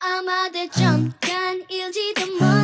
아마도 잠깐 일지도 몰라.